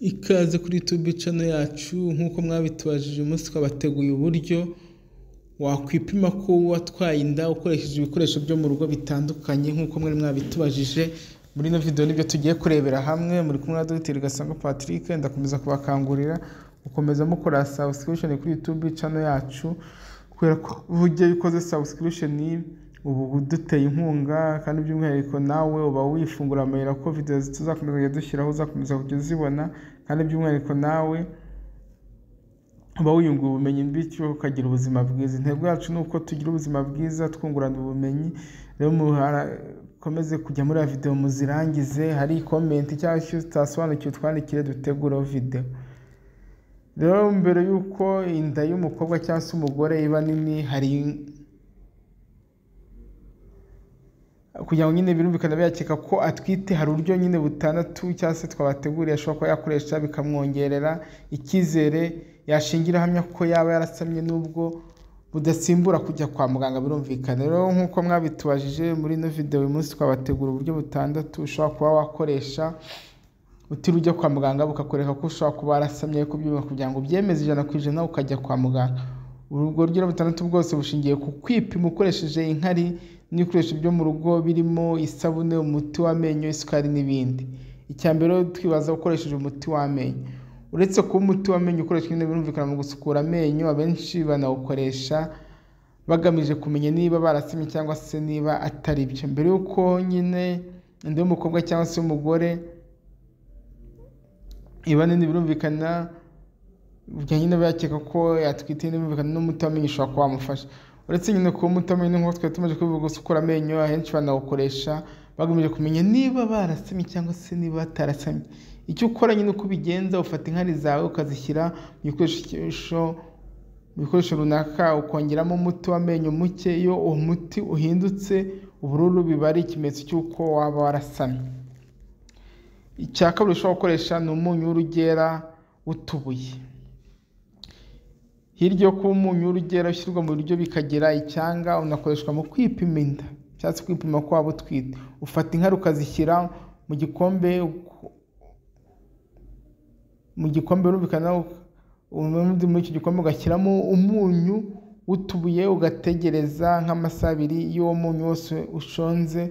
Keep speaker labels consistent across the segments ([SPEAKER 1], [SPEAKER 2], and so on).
[SPEAKER 1] Ikaze kuri YouTube channel yacu nk'uko mwabitubajije uyu munsi twabateguye uburyo wakwipima ko watwaye inda ukoresheje ibikoresho byo mu rugo bitandukanye nk'uko mwari mwabitubajije muri ino video ni byo tugiye kurebera hamwe. Muri kumwe na Dr. Gasangwa Patrick ndakomeza kubakangurira gukomeza mukora subscription kuri YouTube channel yacu kubera ko uburyo iyo ukoze subscription ubu duteye inkunga kandi by'umwihariko nawe uba wifungura amayira ko video tuzakomeza kujya dushyiraho uzakomeza kujya uzibona kandi by'umwihariko nawe uba wiyungura ubumenyi bityo ukagira ubuzima bwiza. Intego yacu ni uko tugira ubuzima bwiza twungurana ubumenyi. Rero mukomeze kujya muri ya video muzirangize hari comment cyangwa icyo utasobanukiwe twandikire dutegureho video. Rero mbere y'uko inda y'umukobwa cyangwa se umugore iba nini hari kugira ngo nyine birumvikana byakeka ko atwite hari uburyo nyine butandatu cyangwa se twabateguriye ashobora kuba yakoresha bikamwongerera icyizere yashingira ahamya ko yaba yarasamye n'ubwo budasimbura kujya kwa muganga birumvikana rero nk'uko mwabitubajije muri ino video uyu munsi twabategura uburyo butandatu ushobora kuba wakoresha utiriwe ujya kwa muganga bukakwereka ko ushobora kuba warasamye ariko byuma kugira ngo ubyemeze ijana ku ijana ukajya kwa muganga. Ubwo buryo butandatu bwose bushingiye ku kwipima ukoresheje inkari n'ibikoresho byo mu rugo birimo isabune umuti w'amenyo isukari n'ibindi. Icya mbere twibaza ukoresheje umuti w'amenyo. Uretse kuba umuti w'amenyo ukoreshwa nyine birumvikana mu gusukura amenyo abenshi banawukoresha bagamije kumenya niba barasamye cyangwa se niba atari byo. Mbere y'uko nyine inda y'umukobwa cyangwa se y'umugore iba nini birumvikana burya nyine bakeka ko yatwite birumvikana n'umuti w'amenyo ushobora kuba wamufasha. Uretse nyine kuba umuti w'amenyo nk'uko twari tumaze kubivuga gusukura amenyo ahenshi banawukoresha bagamije kumenya niba barasamye cyangwa se niba batarasamye. Icyo ukora nyine uko ubigenza ufata inkari zawe ukazishyira mu bikoresho mu bikoresho runaka ukongeramo umuti w'amenyo muke. Iyo uwo muti uhindutse ubururu biba ari ikimenyetso cy'uko waba warasamye. Icya kabiri ushobora gukoresha ni umunyu w'urugera w'utubuye. Hirya yo kuba umunyu w'urugera ushyirwa mu biryo bikagira icyanga unakoreshwa mu kwipima inda cyangwa se kwipima ko waba utwite ufata inkari ukazishyira mu gikombe mu gikombe birumvikana muri icyo gikombe ugashyiramo umunyu w'utubuye ugategereza nk'amasaha abiri iyo uwo munyu wose ushonze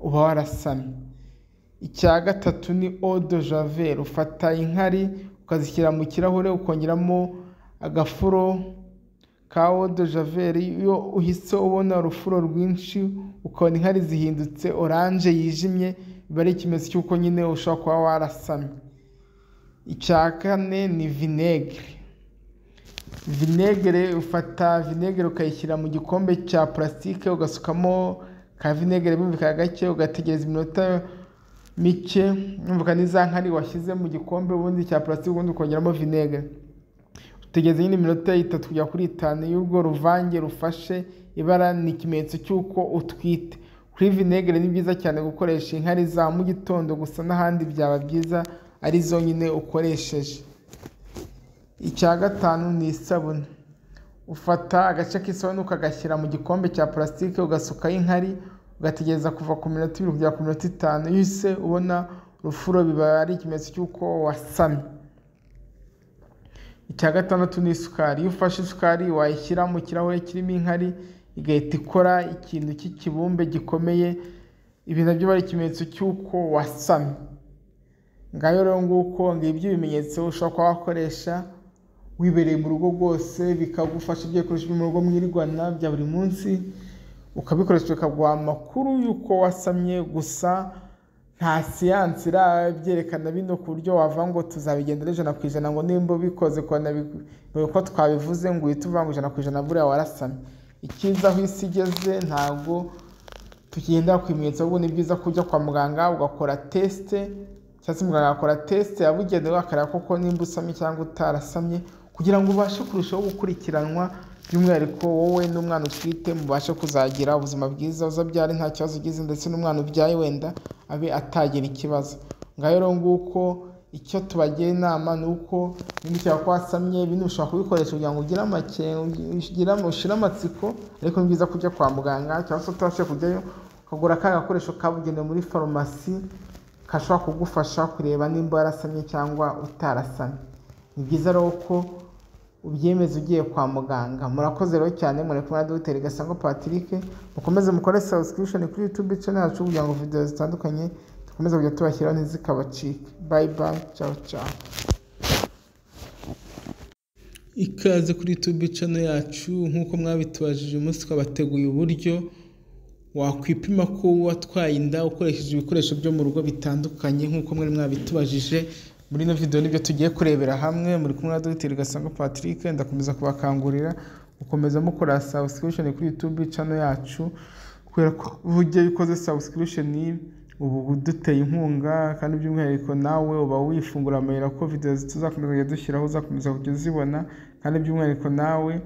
[SPEAKER 1] uba warasamye. Icya gatatu ni odo javeri ufata inkari ukazishyira mu kirahure ukongeramo agafuro ka odo javeri iyo uhise ubona urufuro rwinshi ukabona inkari zihindutse oranje yijimye biba ari ikimenyetso cy'uko nyine ushobora kuba warasamye. Icya kane ni vinegere vinegere ufata vinegere ukayishyira mu gikombe cya purasitike ugasukamo ka vinegere bumvikana gake ugategereza iminota mike bumvikana n'iza nkari washyize mu gikombe ubundi cya purasitike ubundi ukongeramo vinegere utegereza nyine iminota itatu kujya kuri itanu y'urwo ruvange rufashe ibara ni ikimenyetso cy'uko utwite. Kuri vinegere ni byiza cyane gukoresha inkari za mu gitondo gusa n'ahandi byaba byiza ari zo nyine ukoresheje. Icya gatanu ni isabune. Ufata agace k'isabune ukagashyira mu gikombe cya purasitike ugasukaho inkari ugategereza kuva ku minota ibiri kugera ku minota itanu iyo ubona urufuro biba ari ikimenyetso cy'uko wasamye. Icya gatandatu ni isukari. Iyo ufashe isukari wayishyira mu kirahure kirimo inkari igahita ikora ikintu cy'ikibumbe gikomeye. Ibi na byo ari ikimenyetso cy'uko wasamye. Ngayo rero nguko ngibyo ibimenyetso ushobora kuba wakoresha wibereye mu rugo rwose bikagufasha ibyo bikoresho byo mu rugo mwirirwana bya buri munsi ukabikoresha bikaguha amakuru y'uko wasamye. Gusa nta siyansi irabyerekana bino ku buryo wavuga ngo tuzabigendera ijana ku ijana ngo nimba ubikoze ko twabivuze ngo uhite uvuga ngo ijana ku ijana buriya warasamye. Icyiza aho isi igeze ntabwo tukigendera ku bimenyetso ahubwo ni byiza ko ujya kwa muganga ugakora tesite cyangwa se muganga agakora tesite yabugenewe akareba koko nimba usamye cyangwa utarasamye kugira ngo ubashe kurushaho gukurikiranwa by'umwihariko wowe n'umwana utwite mubashe kuzagira ubuzima bwiza uzabyare nta kibazo ugize ndetse n'umwana ubyaye wenda abe atagira ikibazo. Ngaho rero nguko icyo tubagira inama ni uko niba ushaka ko wasamye ushobora kubikoresha kugira ngo ugire amakenga ushire amatsiko ariko ni byiza kujya kwa muganga cyangwa se utabashije kujyayo ukagura ka gakoresho kabugenewe muri farumasi kashobora kugufasha kureba nimba warasamye cyangwa utarasamye. Ni byiza rero ko ubyemeza ugiye kwa muganga. Murakoze rero cyane muri kumwe na dogiteri gasangwa patrick. Mukomeze mukore subscription kuri youtube channel yacu kugira ngo video zitandukanye dukomeze kujya tubashyiraho ntizikabacike. Bye bye ciao ciao. Ikaze kuri youtube channel yacu nk'uko mwabitubajije umunsi twabateguye uburyo wakwipima ko watwaye inda ukoresheje ibikoresho byo mu rugo bitandukanye nk'uko mwari mwabitubajije muri ino video ni byo tugiye kurebera hamwe muri kumwe na dogiteri gasangwa patrick ndakomeza kubakangurira gukomeza mukora subscription kuri youtube channel yacu kubera ko ugiye ukoze subscription ubu duteye inkunga kandi by'umwihariko nawe uba wifungura amayira ko video tuzakomeza kujya dushyiraho uzakomeza kujya uzibona kandi by'umwihariko nawe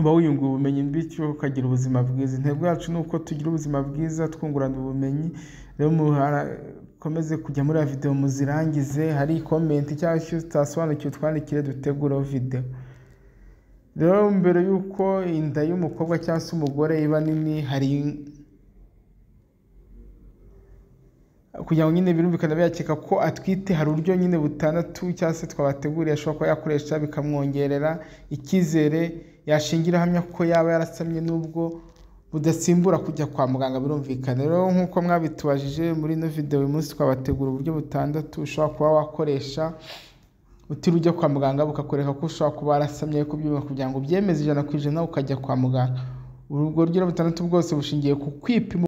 [SPEAKER 1] uba wiyungura ubumenyi bityo ukagira ubuzima bwiza. Intego yacu ni uko tugira ubuzima bwiza twungurana ubumenyi. Rero mukomeze kujya muri video muzirangize. Hari komenti cyangwa icyo utasobanukiwe utwandikire dutegureho video. Rero mbere y'uko inda y'umukobwa cyangwa se umugore iba nini hari kugira ngo nyine birumvikana byakeka ko atwite hari uburyo nyine butandatu cyangwa se twabateguriye ashobora kuba yakoresha bikamwongerera icyizere yashingira ahamya ko yaba yarasamye n'ubwo budasimbura kujya kwa muganga birumvikana. Rero nk'uko mwabitubajije muri ino video uyu munsi twabategura uburyo butandatu ushobora kuba wakoresha utiriwe ujya kwa muganga bukakwereka ko ushobora kuba warasamye kubyumva kugira ngo ubyemeze ijana ku ijana ukajya kwa muganga. Ubwo buryo butandatu bwose bushingiye ku kwipima